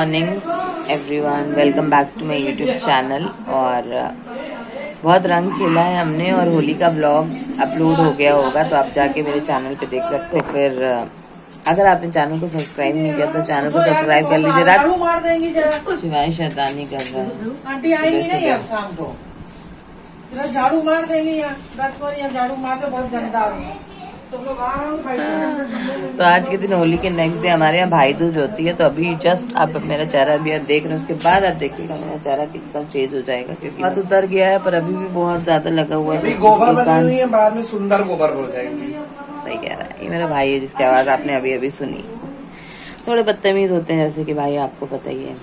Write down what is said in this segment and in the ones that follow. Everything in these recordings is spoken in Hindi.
Morning everyone welcome back to my YouTube channel और uh, बहुत रंग खेला है हमने और होली का ब्लॉग अपलोड हो गया होगा तो आप जाके मेरे चैनल पे देख सकते हो। फिर uh, अगर आपने चैनल को सब्सक्राइब नहीं किया तो चैनल को सब्सक्राइब कर लीजिए। रात शिवाय शैतानी कर रहा है। आंटी आएँगी सुबह नहीं अब सुबह। शाम को? जरा झाड़ू मार देंगी यहाँ। रात को झाड़ू मार दे बहुत गंदा है तो आज के दिन होली के नेक्स्ट डे हमारे यहाँ भाई दूज होती है तो अभी जस्ट आप मेरा चेहरा भी आप देख रहे हैं उसके बाद आप देखिएगा मेरा चेहरा कितना चेंज हो जाएगा क्योंकि हाथ उतर गया है पर अभी भी बहुत ज़्यादा लगा हुआ अभी है गोबर बनी दुकान- हुई है बाद में सुंदर गोबर हो जाएँगी। सही कह रहा है ये मेरा भाई है जिसकी आवाज़ आपने अभी अभी सुनी। थोड़े बदतमीज होते हैं जैसे कि भाई आपको पता ही है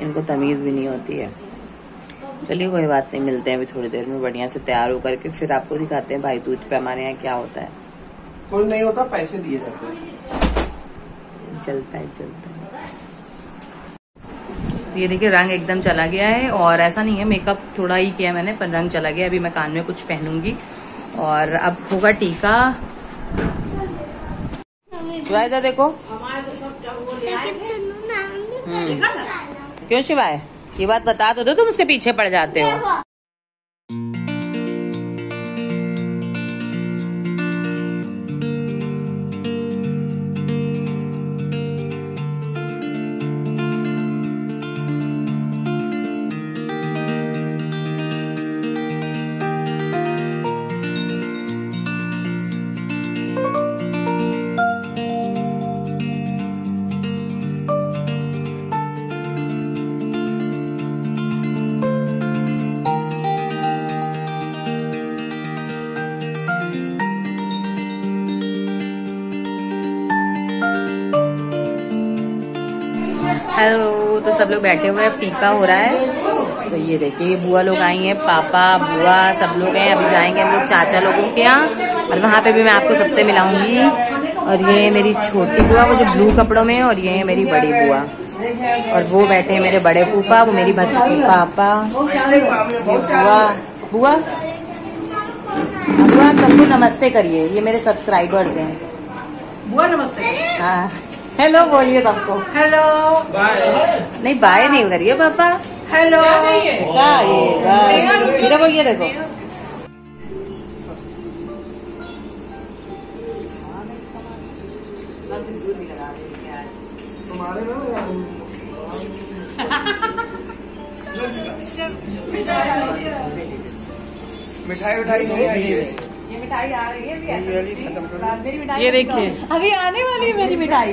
इनको तमीज भी नहीं होती है। चलिए कोई बात नहीं मिलते हैं अभी थोड़ी देर में बढ़िया से तैयार होकर के फिर आपको दिखाते हैं भाई दूज पे हमारे यहाँ क्या होता है। कुछ नहीं होता, पैसे दिए जाते हैं। चलता है चलता है। ये देखिए, रंग एकदम चला गया है और ऐसा नहीं है मेकअप थोड़ा ही किया मैंने, पर रंग चला गया अभी मैं कान में कुछ पहनूँगी। और अब होगा टीका। शिवाय इधर देखो। हम्म। क्यों शिवाय? ये बात बता तो दो, तुम उसके पीछे पड़ जाते हो। हेलो तो सब लोग बैठे हुए हैं टीका हो रहा है। तो ये देखिए बुआ लोग आई हैं पापा बुआ सब लोग हैं अभी जाएँगे हम लोग चाचा लोगों के यहाँ। और वहाँ पे भी मैं आपको सबसे मिलाऊँगी। और ये है मेरी छोटी बुआ वो जो ब्लू कपड़ों में है और ये है मेरी बड़ी बुआ। और वो बैठे हैं मेरे बड़े फूफा वो मेरी भतीजी पापा ये बुआ बुआ। बुआ आप सबको नमस्ते करिए ये मेरे सब्सक्राइबर्स हैं। बुआ नमस्ते। हाँ। हेलो बोलिए सबको हेलो नहीं बाय नहीं करिए पापा। हेलो बाय बाय मेरा वो ये देखो। तुम्हारे में मिठाई उठाई नहीं आई है। ये मिठाई आ रही है अभी करो मेरी मिठाई ये देखिए। अभी आने वाली है मेरी मिठाई।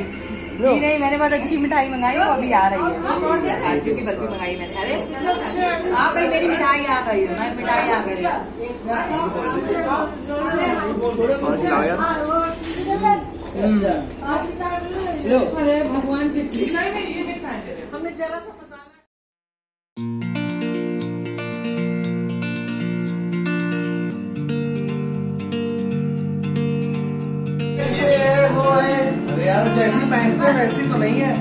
जी नहीं मैंने बहुत अच्छी मिठाई मंगाई वो अभी आ रही है। काजू की बर्फ़ी मंगाई मैंने। अरे आ गई मेरी मिठाई आ गई है मैं मिठाई आ गई यार अरे भगवान जी। हमने जरा तो नहीं है।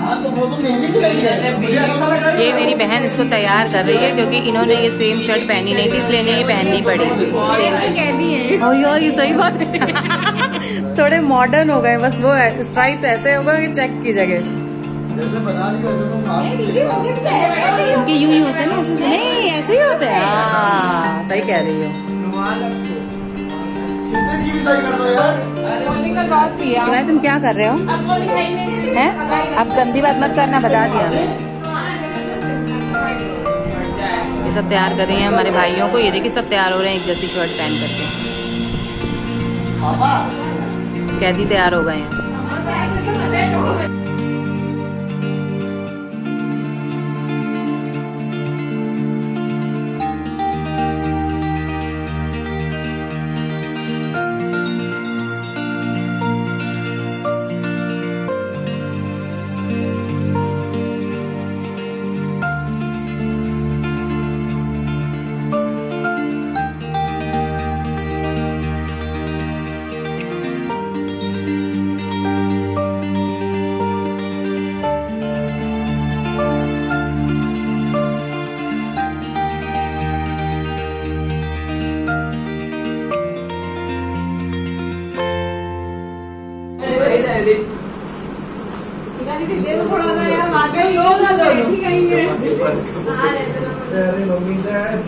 हाँ तो वो तो मेरी है। अच्छा ये मेरी बहन इसको तैयार कर रही है क्योंकि इन्होंने ये सेम शर्ट पहनी नहीं थी इसलिए इन्हें ये पहननी पड़ी। सेम कह दी है। और यार ये सही बात है। थोड़े मॉडर्न हो गए बस वो स्ट्राइप्स ऐसे हो गए कि चेक की जगह। इनके यूँ ही होते हैं ना नहीं ऐसे ही होते हैं। हाँ सही कह रही हो। सीधे जी भी कर दो यार। शिवाय तुम क्या कर रहे हो? हैं? आप गंदी बात मत करना बता दिया। ये सब तैयार कर रही हैं हमारे भाइयों को। ये देखिए सब तैयार हो रहे हैं एक जैसी शर्ट पहन करके। कैदी तैयार हो गए हैं।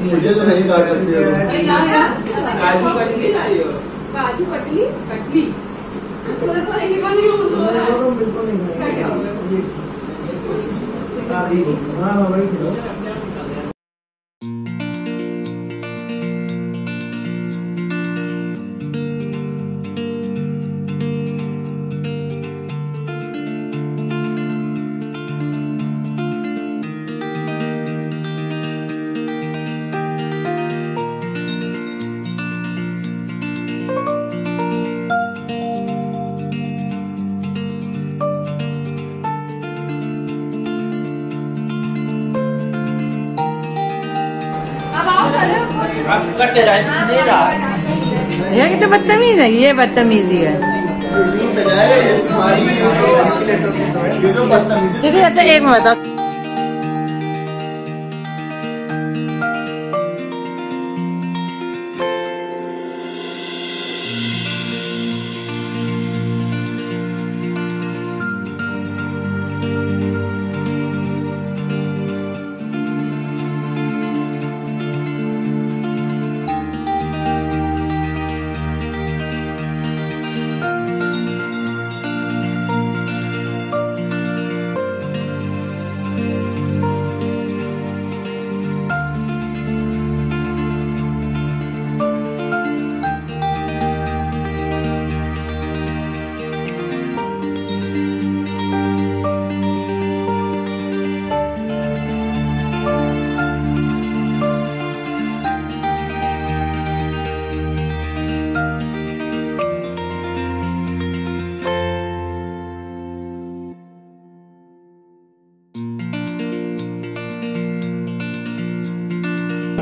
मुझे तो। नहीं काजू कटली काजू कटली कटली बिल्कुल नहीं रहा है दे रहा। ये तो बदतमीज है ये बदतमीजी है। बदतमीजी। दीदी अच्छा एक मिनट बताओ।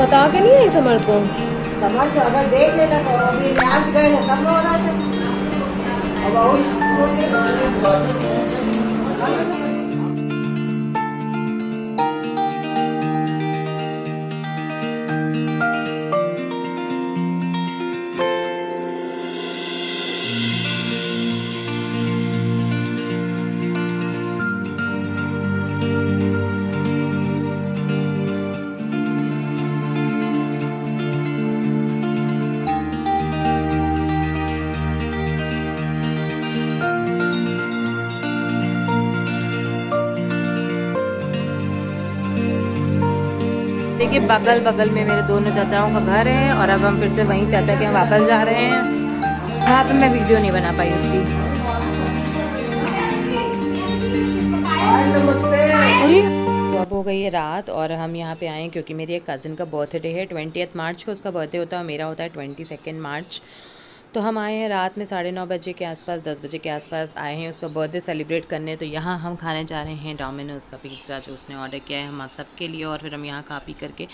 बता के नहीं आई समर्थ को? समझ अगर देख लेता तो अभी लाश गए तब था। देखिए बगल बगल में मेरे दोनों चाचाओं का घर है और अब हम फिर से वहीं चाचा के वापस जा रहे हैं। वहाँ पर मैं वीडियो नहीं बना पाई उसकी। तो अब हो गई है रात और हम यहाँ पे आए क्योंकि मेरी एक कज़न का बर्थडे है। ट्वेंटी मार्च को उसका बर्थडे होता है मेरा होता है ट्वेंटी सेकेंड मार्च। तो हम आए हैं रात में साढ़े नौ बजे के आसपास, दस बजे के आसपास आए हैं, उसका बर्थडे सेलिब्रेट करने। तो यहाँ हम खाने जा रहे हैं डोमिनोज़ का पिज़्ज़ा जो उसने ऑर्डर किया है हम आप सबके लिए और फिर हम यहाँ खा पी करके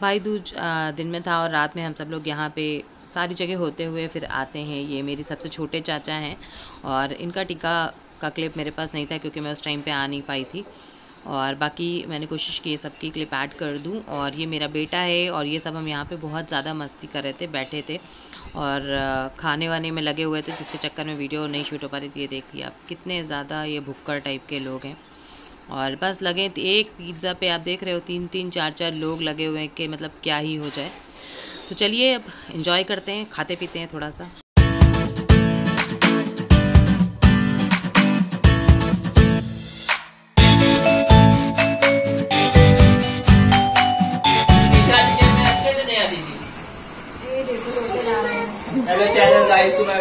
भाई दूज दिन में था और रात में हम सब लोग यहाँ पे सारी जगह होते हुए फिर आते हैं। ये मेरी सबसे छोटे चाचा हैं और इनका टीका का क्लिप मेरे पास नहीं था क्योंकि मैं उस टाइम पर आ नहीं पाई थी। और बाकी मैंने कोशिश की सबकी क्लिप ऐड कर दूँ। और ये मेरा बेटा है और ये सब हम यहाँ पे बहुत ज़्यादा मस्ती कर रहे थे, बैठे थे। और खाने वाने में लगे हुए थे, जिसके चक्कर में वीडियो नहीं शूट हो पा रही थी, ये देखिए आप कितने ज़्यादा ये भुक्कड़ टाइप के लोग हैं। और बस लगे एक पिज़्ज़ा पे आप देख रहे हो, तीन तीन, चार चार लोग लगे हुए हैं कि मतलब क्या ही हो जाए। तो चलिए अब इंजॉय करते हैं खाते पीते हैं थोड़ा सा।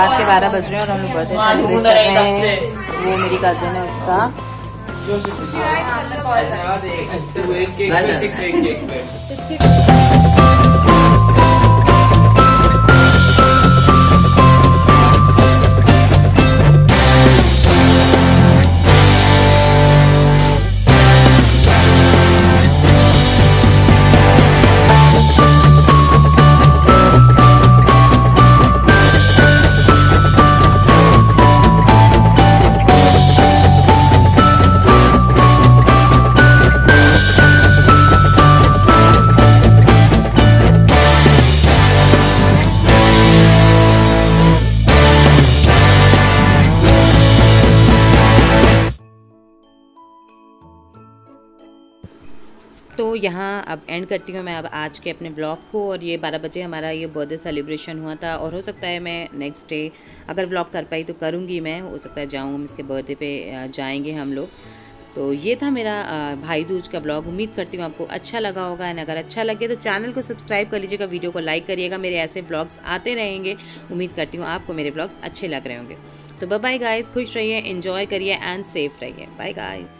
गलत के बारह बज रहे हैं और हम लोग बर्थडे सेलिब्रेट कर रहे हैं वो मेरी कजिन है उसका। तो यहाँ अब एंड करती हूँ मैं अब आज के अपने ब्लॉग को और ये बारह बजे हमारा ये बर्थडे सेलिब्रेशन हुआ था और हो सकता है मैं नेक्स्ट डे अगर ब्लॉग कर पाई तो करूँगी मैं, हो सकता है जाऊँ इसके बर्थडे पे जाएँगे हम लोग। तो ये था मेरा भाई दूज का ब्लॉग उम्मीद करती हूँ आपको अच्छा लगा होगा एंड अगर अच्छा लगे तो चैनल को सब्सक्राइब कर लीजिएगा वीडियो को लाइक करिएगा। मेरे ऐसे ब्लॉग्स आते रहेंगे। उम्मीद करती हूँ आपको मेरे ब्लॉग्स अच्छे लग रहे होंगे। तो बाय गाइस खुश रहिए एंजॉय करिए एंड सेफ़ रहिए। Bye guys